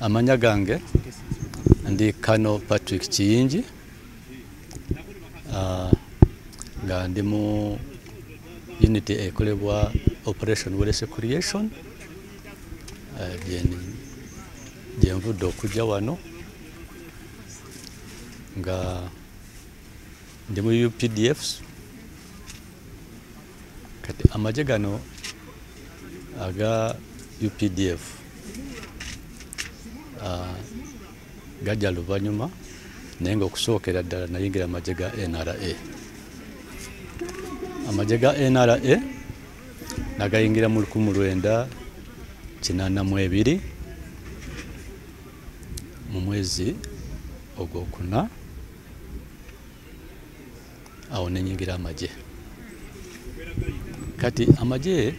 amanya gange. Ndi kano patrick kiyingi. Uh, nga ndi mu unity ekolebwa operation wellness creation. Uh, gyenvudde okujja wano. Nga ndi mu updfs kati amagye gano aga updf gajja luvanyuma naye nga okusookera ddala nayingira amagye ga nra amagye ga nra nagayingira mu 1982 mu mwezi ogwokuna awo nenyingira amagye. Kati amagye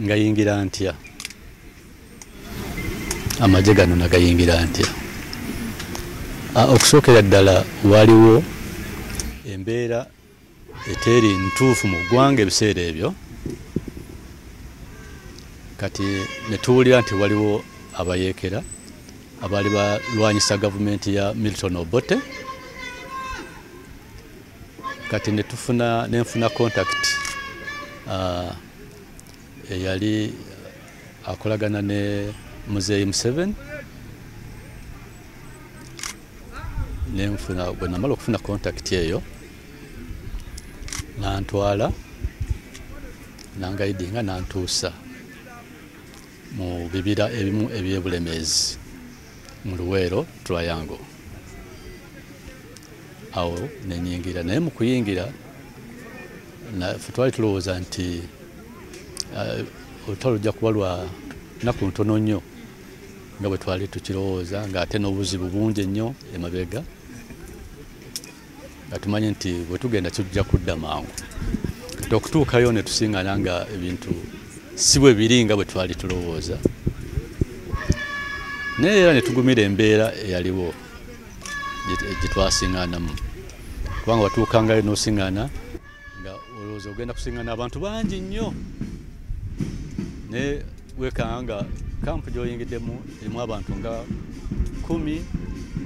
ngayingira ntya amagye gano nagayingira ntya okusookera ddala waliwo embeera eteeri ntuufu mu ggwanga ebiseera ebyo. Kati netuwulira nti waliwo abayeekera abaali balwanyisa gavumenti ya milton obote. Kati netufuna nenfuna contact uh, eyali akolagana ne muzeeyi museven nenfuna bwe namala okufuna contact eyo nantwala nangaidinga nantuusa mu bibira ebimu ebyebulemeezi mu luweero triangle. Awo nenyingira naye mu kuyingira fe twali tulowooza nti olutalo lujja kuba lwa naku ntono nnyo nga bwe twali tukirowooza ngaate n'obuzibu bungi ennyo emabega nga tumanye nti bwe tugenda kijja kudda mangu. Kati okutuukayo ne tusiŋŋana nga ebintu si bwe biri nga bwe twali tulowooza. Naye era ne tugumira embeera eyaliwo gye twasiŋŋanamu kubanga watuukangayo n'osiŋŋana nga olowooza ogenda kusiŋŋana abantu bangi nnyo. Naye wekanga nga kampu gy'oyingiddemu erimu abantu nga kumi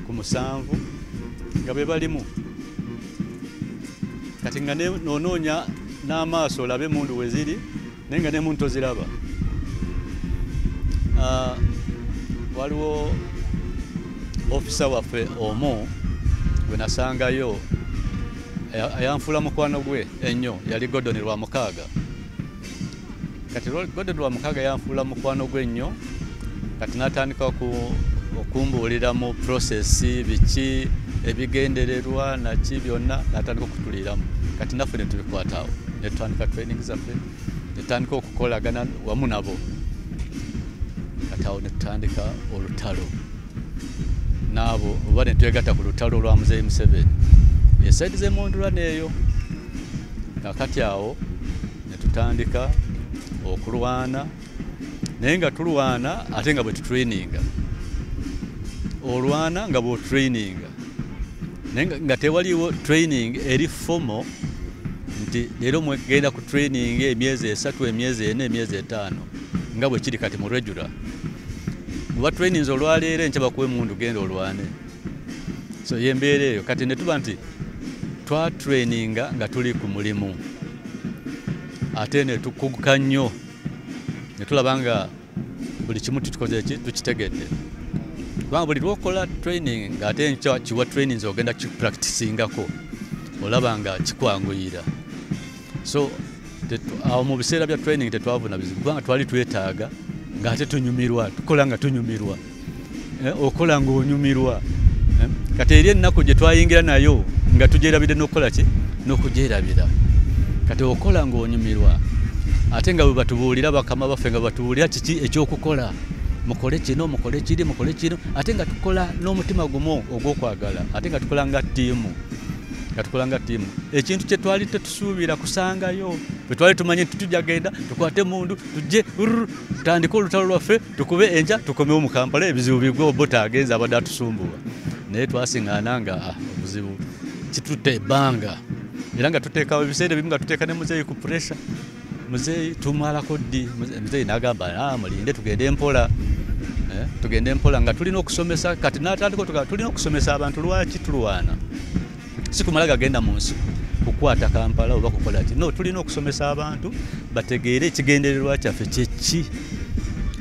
ku musanvu nga be balimu. Kati nga nonoonya n'amaaso olabe emundu we ziri naye nga n'emundu toziraba waliwo ofisa waffe omu gwe nasangayo ayanfuula mukwano gwe ennyo yali godoni lwa mukaaga kati godoni lwa mukaaga yanfuula mukwano gwe ennyo kati natandika okumbuulira mu prosesi biki ebigendererwa naki byonna natandika okutuliramu kati naffe netubikwataawo netutandika training zaffe netutandika okukolagana wamu nabo. Kati awo netutandika olutalo. Naabo oba netwegatta ku lutalo lwa muzeeyi museveni. Esaidi zemundula neeyo kakati awo netutandika okulwana naye nga tulwana ate nga bwe tutraininga. Olwana nga bwotraininga naye nga tewaliwo training eri fomo nti leero mwegenda ku training emyezi esatu emyezi ena emyezi etaano nga bwe kiri kati mu regula muba trainings olwaleero enkya bakuwa emundu genda olwane. So yembeera eyo. Kati netuba nti twatraininga nga tuli ku mulimu ate netukuguka nnyo. Netulaba nga buli kimu tutukoze ki tukitegedde. Kubanga buli lwokola training ngaate enkya kiwa trainings ogenda kipracticingako olaba nga kikwanguyira. So awo mu biseera bya training tetwavuna bizibu kubanga twali twetaaga ngaate tunyumirwa tukola nga tunyumirwa. Okola ngaonyumirwa kati eri ennaku gye twayingira nayo nga tugyerabire nokukola ki? N'okugyerabira kati okola ngaonyumirwa ate nga bwe batubuulira bakama baffe nga batubuulira kiki ekyokukola? Mukole kino mukole kiri mukole kino. Ate nga tukola n'omutima gumu ogw'okwagala ate nga tukola nga ttiimu nga tukola nga ttiimu. Ekintu kye twali tetusuubira kusangayo bwe twali tumanye nti tujja genda tukwate mundu tujje tutandike olutalo lwaffe tukube enja tukomewo mu kampala ebizibu bigwe obota agenza abadde atusumbuwa naye twasiŋŋaana nga obuzibu kitutta ebbanga era nga tuteekawo ebiseera ebimu nga tuteeka ne muzeeyi ku puresha muzeeyi tumalako ddi muzeeyi n'agamba mulinde tugende mpola. Eh, tugende mpola nga tulina okusomesa kati natandika tulina okusomesa abantu lwaki tulwana? Sikumala gagenda mu nsiko kukwata kampala oba kukola ki? No tulina okusomesa abantu bategeere ekigendererwa kyaffe kyeki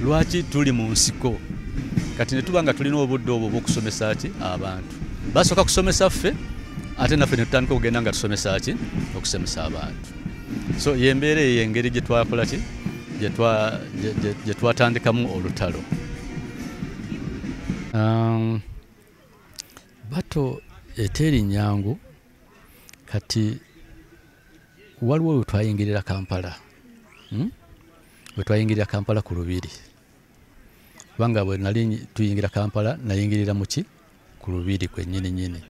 lwaki tuli mu nsiko? Kati netuba nga tulina obudde obwo obwokusomesa ki? Abantu. Basooka kusomesa ffe ate naffe netutandika okugenda nga tusomesa ki? Okusomesa abantu. So yembeera eyo engeri gyetwakola ki? Gyetwatandikamu olutalo. Um, bato eteeri nyangu kati waliwo wetwayingirira kampala hmm? wetwayingirira kampala ku lubiri. Kubanga bwe nali tuyingira kampala nayingirira muki ku lubiri kwennyini nyini